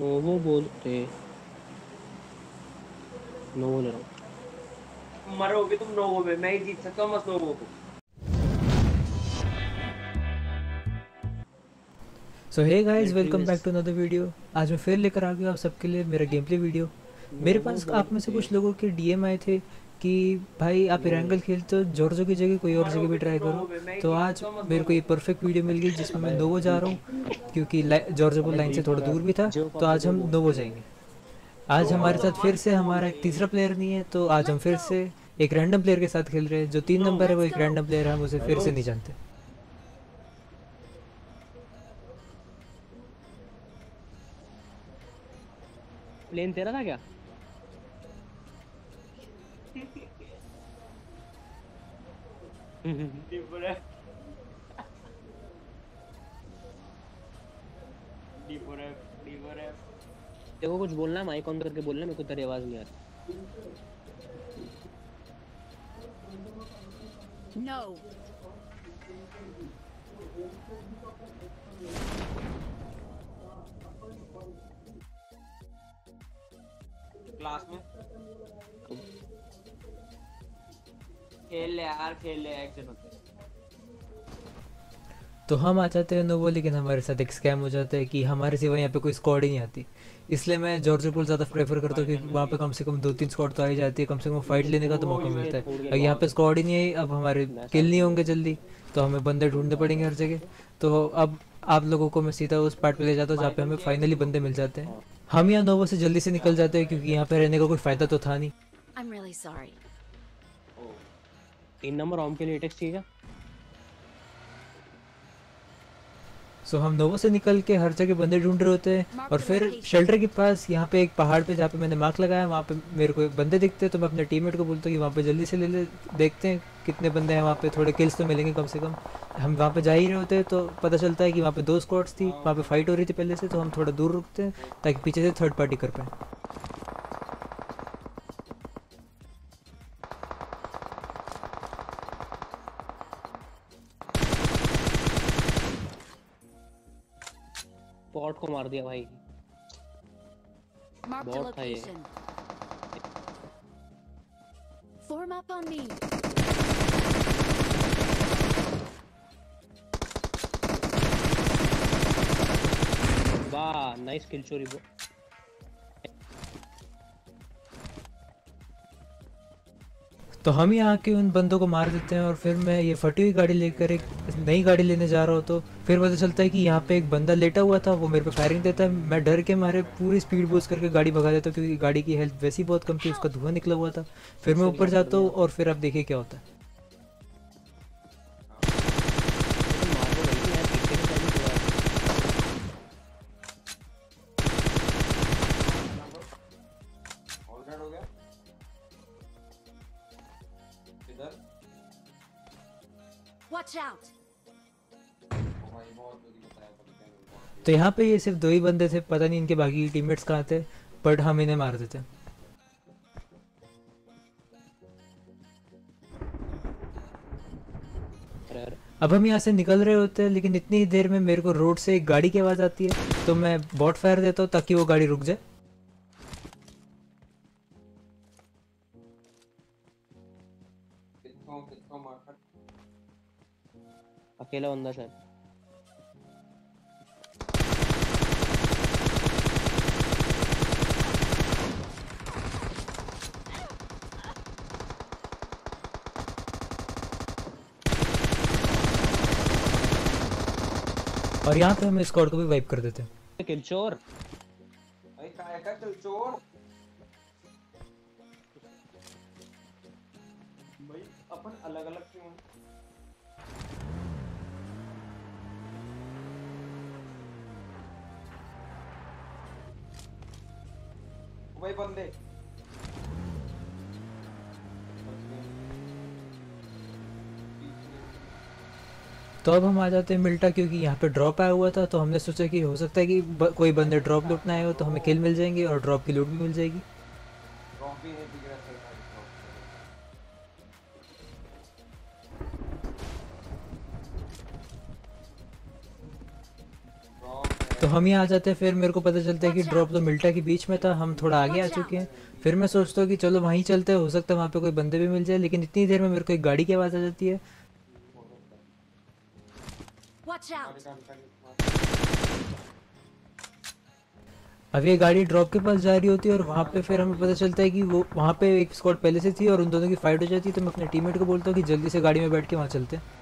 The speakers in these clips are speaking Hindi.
नोवो बोलते नोवो ले रहा हूँ मरोगे तुम नोवो में मैं ही जीत सकता हूँ बस नोवो को so hey guys welcome back to another video आज मैं फिर लेकर आ गया आप सबके लिए मेरा गेम प्ले वीडियो मेरे पास आप में से कुछ लोगों के डीएम आए थे। कि भाई आप इरेंगल खेलते हो जॉर्जो की जगह कोई और जगह भी ट्राई करो। तो आज मेरे को ये परफेक्ट वीडियो मिल गई जिसमें मैं नोवो जा रहा हूँ, क्योंकि जॉर्जोबल लाइन से थोड़ा दूर भी था तो आज हम नोवो जाएँगे। आज हमारे साथ फिर से हमारा एक तीसरा प्लेयर नहीं है तो आज हम फिर से एक रैंडम प्लेयर के साथ खेल रहे हैं। जो तीन नंबर है, वो एक रैंडम प्लेयर है, हम उसे फिर से नहीं जानते। प्लेन तेरा था क्या? देखो कुछ बोलना माइक ऑन करके बोलना मेरे को तेरी आवाज़ नहीं आ रही No. क्लास में खेल ले यार खेल ले एक्शन होते तो हम आ जाते हैं नोवो लेकिन हमारे साथ एक स्कैम हो जाता है कि हमारे सिवा यहाँ पे कोई स्क्वाड ही नहीं आती। इसलिए मैं जॉर्जो पुल ज़्यादा प्रेफर करता हूँ क्योंकि वहाँ पे कम से कम दो तीन स्क्वाड तो आ ही जाती है कम से कम फाइट लेने का तो मौका मिलता है। अगर यहाँ पे स्क्वाड ही नहीं आई अब हमारे किल नहीं होंगे जल्दी तो हमें बंदे ढूँढने पड़ेंगे हर जगह। तो अब आप लोगों को मैं सीधा उस पार्ट पे ले जाता हूँ जहाँ पे हमें फाइनली बंदे मिल जाते हैं। हम यहाँ नोवो से जल्दी से निकल जाते हैं क्योंकि यहाँ पे रहने का कोई फ़ायदा तो था नहीं. तीन नंबर ओम के लिए टेक्स्ट चाहिए क्या सो हम नोवो से निकल के हर जगह बंदे ढूंढ रहे होते हैं और फिर शेल्टर के पास यहाँ पे एक पहाड़ पे जहाँ पे मैंने मार्क लगाया वहाँ पे मेरे को एक बंदे दिखते हैं तो मैं अपने टीममेट को बोलता हूँ कि वहाँ पे जल्दी से ले ले देखते हैं कितने बंदे हैं वहाँ पे थोड़े किल्स तो मिलेंगे कम से कम। हम वहाँ पे जा ही रहे होते हैं तो पता चलता है कि वहाँ पे दो स्क्वाड्स थी वहाँ पे फाइट हो रही थी पहले से तो हम थोड़ा दूर रुकते हैं ताकि पीछे से थर्ड पार्टी कर पाए। दिया भाई Mark the बहुत था ये। location. Form up on me. वाह नाइस किल चोरी ब्रो तो हम ही आके उन बंदों को मार देते हैं और फिर मैं ये फटी हुई गाड़ी लेकर एक नई गाड़ी लेने जा रहा हूँ तो फिर पता चलता है कि यहाँ पे एक बंदा लेटा हुआ था वो मेरे पे फायरिंग देता है। मैं डर के मारे पूरी स्पीड बूस्ट करके गाड़ी भगा देता हूँ क्योंकि गाड़ी की हेल्थ वैसी बहुत कम थी उसका धुआँ निकला हुआ था। फिर मैं ऊपर जाता हूँ। और फिर आप देखिए क्या होता है। Watch out. तो यहाँ पे ये सिर्फ़ दो ही बंदे थे पता नहीं इनके बाकी टीममेट्स कहाँ थे बट हम इन्हें मार देते। हैं अब हम यहाँ से निकल रहे होते हैं लेकिन इतनी ही देर में मेरे को रोड से एक गाड़ी की आवाज़ आती है तो मैं बॉट फायर देता हूँ ताकि वो गाड़ी रुक जाए। कितनों कितनों मार अकेला बंदा शायद। और यहाँ पे हम स्क्वाड को भी वाइप कर देते हैं। किल चोर भाई काय का चल चोर? भाई अपन अलग हैं? भाई बंदे तो अब हम आ जाते हैं मिल्टा क्योंकि यहाँ पे ड्रॉप आया हुआ था तो हमने सोचा कि हो सकता है कि ब, कोई बंदे ड्रॉप लूटना आए हो तो हमें किल मिल जाएँगे और ड्रॉप की लूट भी मिल जाएगी तो हम यहाँ आ जाते हैं फिर मेरे को पता चलता है कि ड्रॉप तो मिल्टा के बीच में था हम थोड़ा आगे आ चुके हैं। फिर मैं सोचता हूँ कि चलो वहीं चलते हैं हो सकता है वहाँ पे कोई बंदे भी मिल जाए लेकिन इतनी देर में मेरे को एक गाड़ी की आवाज़ आ जाती है। अब ये गाड़ी ड्रॉप के पास जा रही होती है और वहाँ पे फिर हमें पता चलता है कि वो वहाँ पे एक स्क्वाड पहले से थी और उन दोनों की फाइट हो जाती है तो मैं अपने टीममेट को बोलता हूँ कि जल्दी से गाड़ी में बैठ के वहाँ चलते हैं।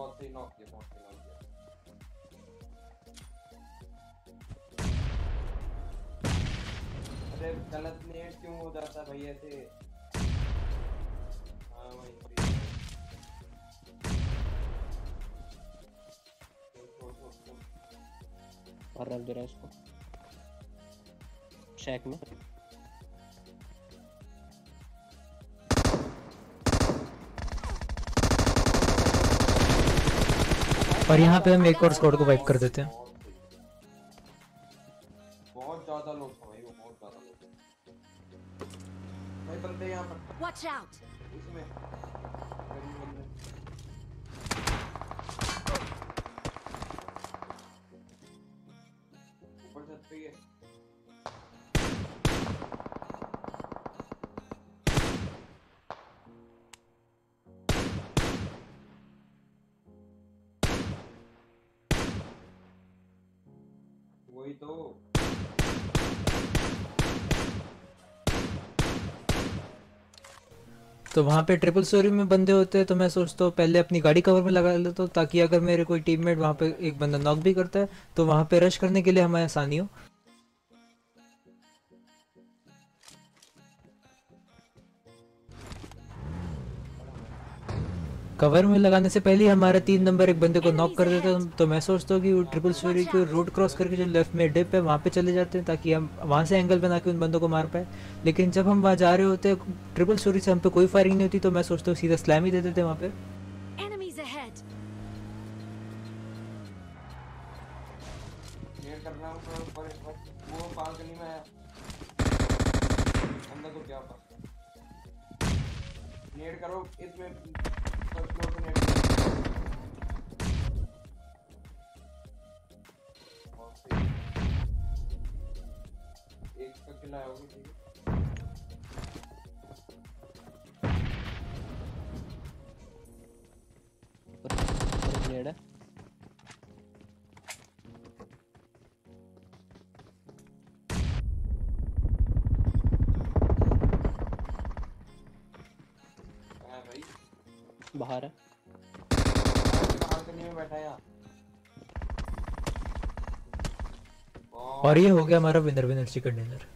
बहुत सही नॉक किया बहुत सही नॉक किया अरे गलत नेट क्यों हो जाता भाई ऐसे हाँ छोड़। और रख दे रहा है शैक में और यहाँ पे हम एक और स्कोर को वाइप कर देते हैं। बहुत ज़्यादा लोग थे भाई वो बहुत ज़्यादा लोग भाई बंदे यहाँ पर। वॉच आउट इसमें वही तो। तो वहाँ पे ट्रिपल स्टोरी में बंदे होते हैं तो मैं सोचता हूँ पहले अपनी गाड़ी कवर में लगा लेता हूँ, ताकि अगर मेरे कोई टीममेट वहाँ पे एक बंदा नॉक भी करता है तो वहाँ पे रश करने के लिए हमें आसानी हो। कवर में लगाने से पहले ही हमारा तीन नंबर एक बंदे को नॉक कर देता है। तो मैं सोचता हूँ कि वो ट्रिपल स्टोरी को रोड क्रॉस करके जो लेफ़्ट में डिप है वहाँ पे चले जाते हैं ताकि हम वहाँ से एंगल बना के उन बंदों को मार पाए। लेकिन जब हम वहाँ जा रहे होते हैं ट्रिपल स्टोरी से हम पे कोई फायरिंग नहीं होती तो मैं सोचता हूँ सीधा स्लैम ही दे देते हैं वहाँ पे। नेट करो इसमें एक किला होगी ठीक है बाहर है। और ये हो गया हमारा विनर विनर चिकन डिनर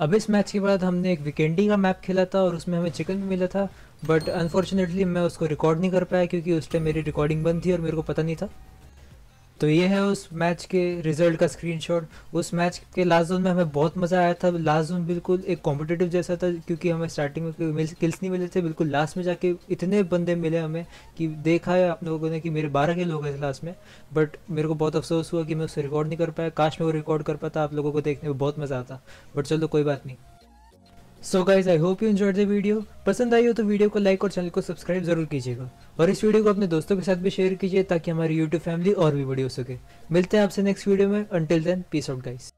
अब इस मैच के बाद हमने एक वीकेंडी का मैप खेला था और उसमें हमें चिकन भी मिला था बट अनफॉर्चुनेटली मैं उसको रिकॉर्ड नहीं कर पाया क्योंकि उस टाइम मेरी रिकॉर्डिंग बंद थी और मेरे को पता नहीं था। तो ये है उस मैच के रिज़ल्ट का स्क्रीनशॉट उस मैच के लास्ट जोन में हमें बहुत मज़ा आया था. लास्ट जोन बिल्कुल एक कॉम्पिटेटिव जैसा था क्योंकि हमें स्टार्टिंग में किल्स नहीं मिले थे. बिल्कुल लास्ट में जाके इतने बंदे मिले हमें कि देखा है आप लोगों ने कि मेरे बारह के लोग हैं लास्ट में बट मेरे को बहुत अफसोस हुआ कि मैं उसे रिकॉर्ड नहीं कर पाया. काश में वो रिकॉर्ड कर पाता आप लोगों को देखने में बहुत मज़ा आता. बट चलो, कोई बात नहीं. So guys I hope you enjoyed the video पसंद आई हो तो वीडियो को लाइक और चैनल को सब्सक्राइब ज़रूर कीजिएगा। और इस वीडियो को अपने दोस्तों के साथ भी शेयर कीजिए ताकि हमारी यूट्यूब फैमिली और भी बड़ी हो सके। मिलते हैं आपसे नेक्स्ट वीडियो में। Until then peace out guys